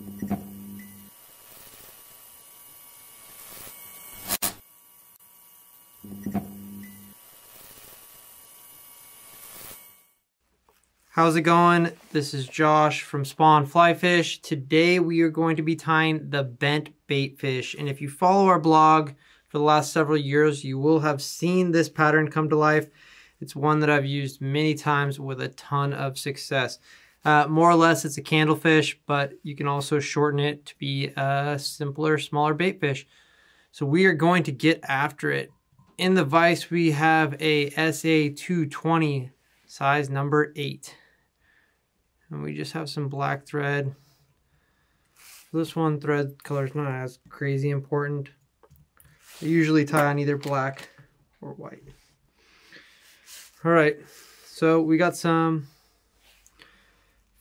How's it going? This is Josh from Spawn Fly Fish. Today we are going to be tying the bent bait fish. And if you follow our blog for the last several years, you will have seen this pattern come to life. It's one that I've used many times with a ton of success. Uh, more or less, it's a candlefish, but you can also shorten it to be a simpler, smaller bait fish. So we are going to get after it. In the vise, we have a SA220 size number 8 and we just have some black thread. This one thread color is not as crazy important. I usually tie on either black or white. All right, so we got some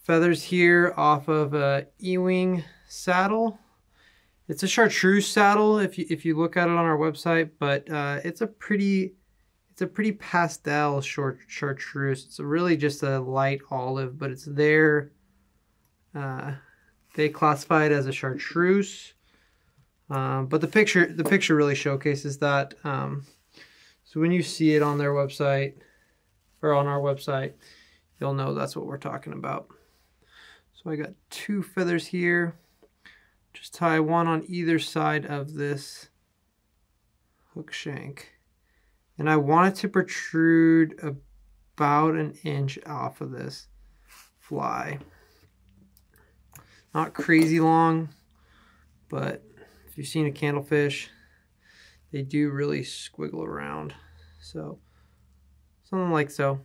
feathers here off of a Ewing saddle. It's a chartreuse saddle if you if you look at it on our website, but uh, it's a pretty it's a pretty pastel short chartreuse. It's really just a light olive, but it's there. Uh, they classify it as a chartreuse. Um, but the picture the picture really showcases that. Um, so when you see it on their website or on our website, you'll know that's what we're talking about. I got two feathers here. Just tie one on either side of this hook shank and I want it to protrude about an inch off of this fly. Not crazy long, but if you've seen a candlefish, they do really squiggle around. So, something like so.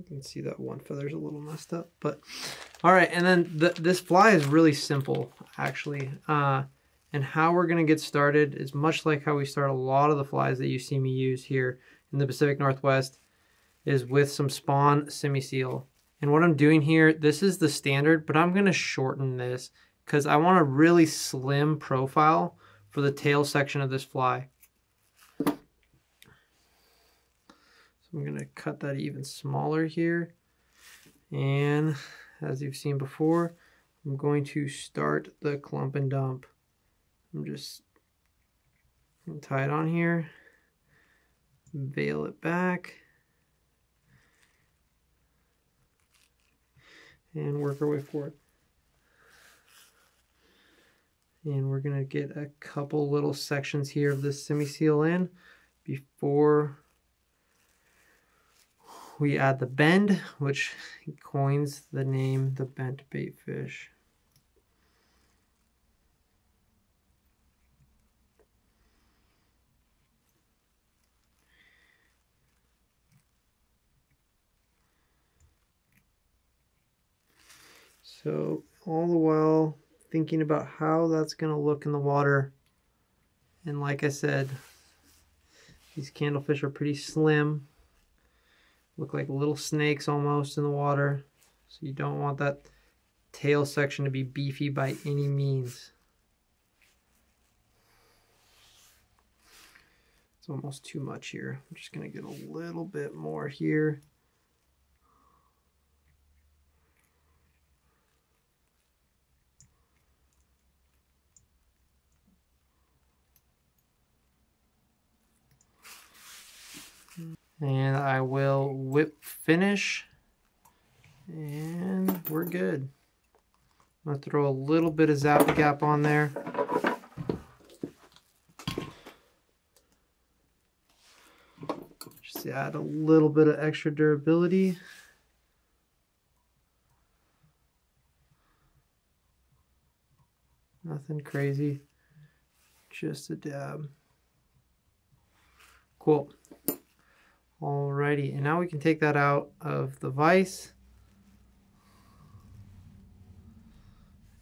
You can see that one feather's a little messed up, but all right. And then the, this fly is really simple, actually. Uh, and how we're going to get started is much like how we start a lot of the flies that you see me use here in the Pacific Northwest is with some spawn Simi-Seal. And what I'm doing here, this is the standard, but I'm going to shorten this because I want a really slim profile for the tail section of this fly. I'm going to cut that even smaller here. And as you've seen before, I'm going to start the clump and dump. I'm just gonna tie it on here, veil it back, and work our way forward. And we're gonna get a couple little sections here of this Simi-Seal in before we add the bend, which coins the name the bent bait fish. So all the while thinking about how that's going to look in the water. And like I said, these candlefish are pretty slim. Look like little snakes almost in the water. So you don't want that tail section to be beefy by any means. It's almost too much here. I'm just to get a little bit more here. And I will whip finish. And we're good. I'm going to throw a little bit of Zap-A-Gap on there. Just add a little bit of extra durability. Nothing crazy. Just a dab. Cool. Alrighty, and now we can take that out of the vise.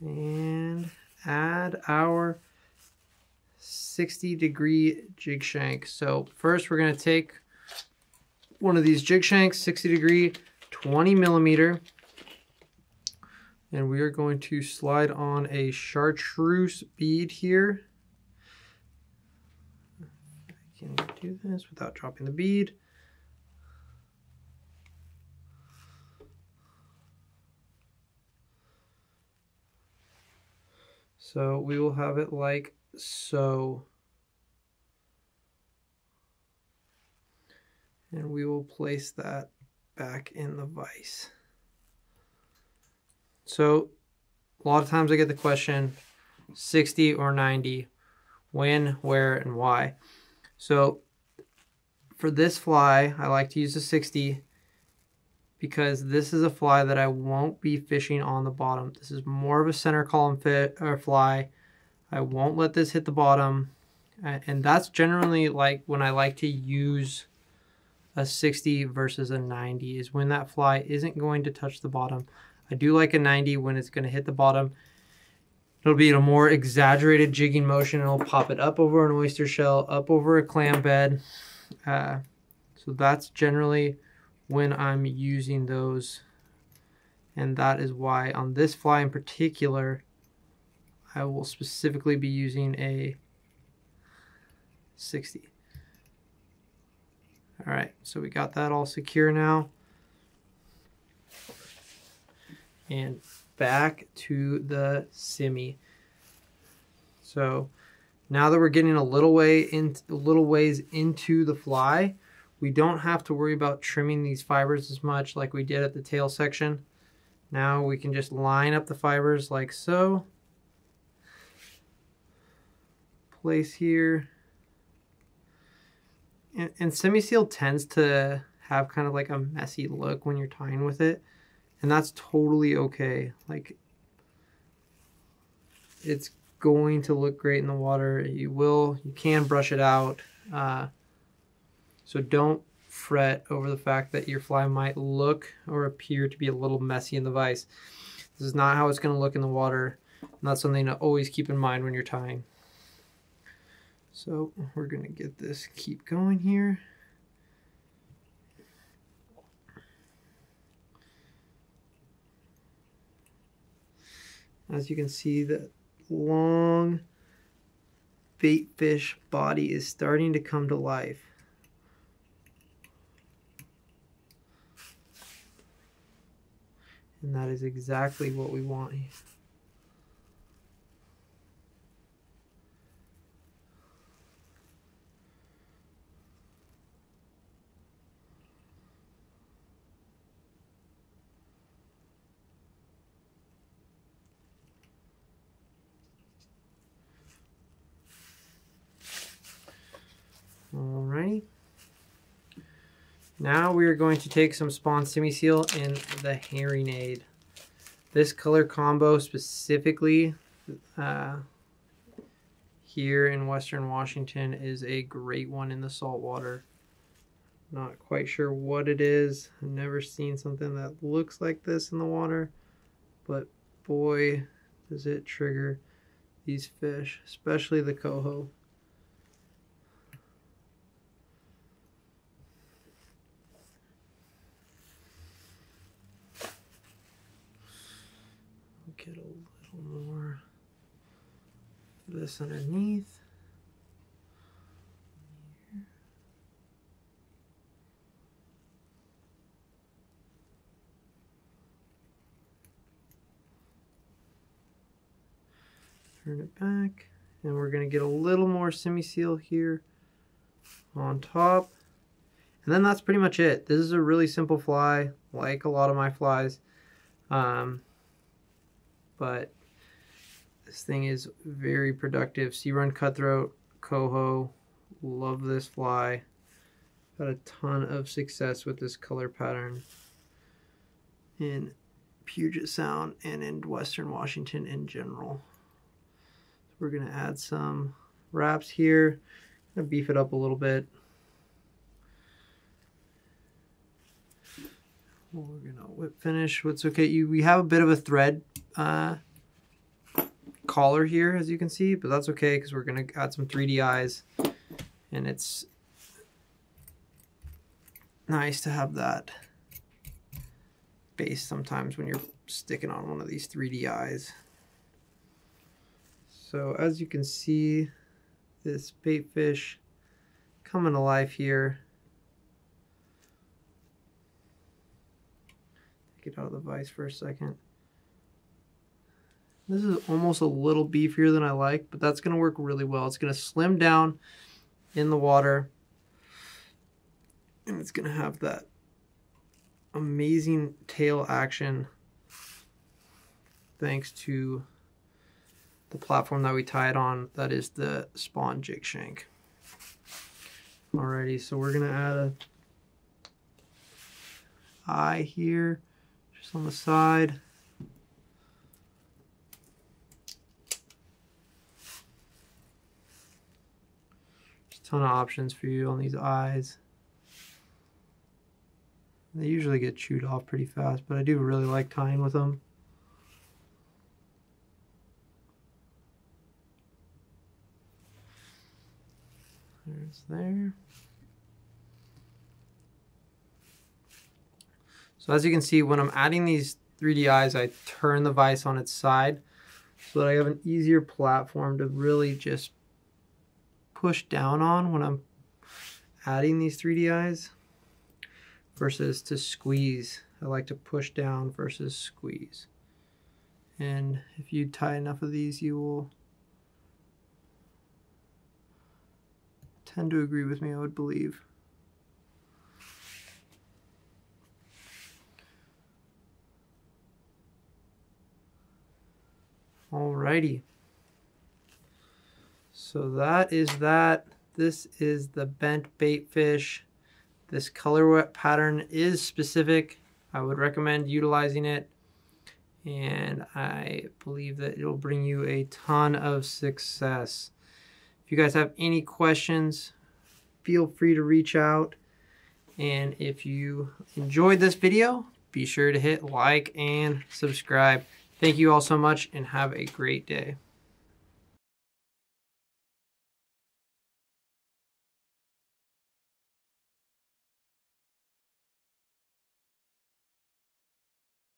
And add our 60 degree jig shank. So first we're gonna take one of these jig shanks, 60 degree, 20 millimeter, and we are going to slide on a chartreuse bead here. I can do this without dropping the bead. So we will have it like so. And we will place that back in the vise. So a lot of times I get the question 60 or 90, when, where, and why. So for this fly, I like to use a 60 because this is a fly that I won't be fishing on the bottom. This is more of a center column fit or fly. I won't let this hit the bottom. And that's generally like when I like to use a 60 versus a 90 is when that fly isn't going to touch the bottom. I do like a 90 when it's going to hit the bottom. It'll be a more exaggerated jigging motion. It'll pop it up over an oyster shell, up over a clam bed. Uh, so that's generally when I'm using those. And that is why on this fly in particular, I will specifically be using a 60. All right, so we got that all secure now. And back to the simi. So now that we're getting a little way in, a little ways into the fly, we don't have to worry about trimming these fibers as much like we did at the tail section. Now we can just line up the fibers like so. Place here. And, and Simi-Seal tends to have kind of like a messy look when you're tying with it. And that's totally okay. Like, it's going to look great in the water. You will, you can brush it out. Uh, so don't fret over the fact that your fly might look or appear to be a little messy in the vise. This is not how it's going to look in the water. And that's something to always keep in mind when you're tying. So we're going to get this keep going here. As you can see, the long bait fish body is starting to come to life. And that is exactly what we want here. Now we are going to take some Spawn Simi Seal in the Herring Aide. This color combo specifically uh, here in Western Washington is a great one in the saltwater. Not quite sure what it is. I've never seen something that looks like this in the water, but boy, does it trigger these fish, especially the coho. Get a little more this underneath. Turn it back and we're going to get a little more Simi-Seal here on top. And then that's pretty much it. This is a really simple fly, like a lot of my flies. Um, but this thing is very productive. Sea Run Cutthroat, Coho, love this fly. Had a ton of success with this color pattern in Puget Sound and in Western Washington in general. So we're gonna add some wraps here, gonna beef it up a little bit. We're gonna whip finish. What's okay? You we have a bit of a thread uh, collar here, as you can see, but that's okay because we're gonna add some 3D eyes, and it's nice to have that base sometimes when you're sticking on one of these 3D eyes. So as you can see, this bait fish coming to life here. Take it out of the vise for a second. This is almost a little beefier than I like, but that's going to work really well. It's going to slim down in the water. And it's going to have that amazing tail action thanks to the platform that we tie it on. That is the Spawn jig shank. Alrighty, so we're going to add a eye here, just on the side. Ton of options for you on these eyes. They usually get chewed off pretty fast, but I do really like tying with them. There's there. So as you can see, when I'm adding these 3D eyes, I turn the vise on its side so that I have an easier platform to really just push down on when I'm adding these 3D eyes versus to squeeze. I like to push down versus squeeze. And if you tie enough of these, you will tend to agree with me, I would believe. Alrighty. So that is that. This is the bent bait fish. This color pattern is specific. I would recommend utilizing it. And I believe that it'll bring you a ton of success. If you guys have any questions, feel free to reach out. And if you enjoyed this video, be sure to hit like and subscribe. Thank you all so much and have a great day.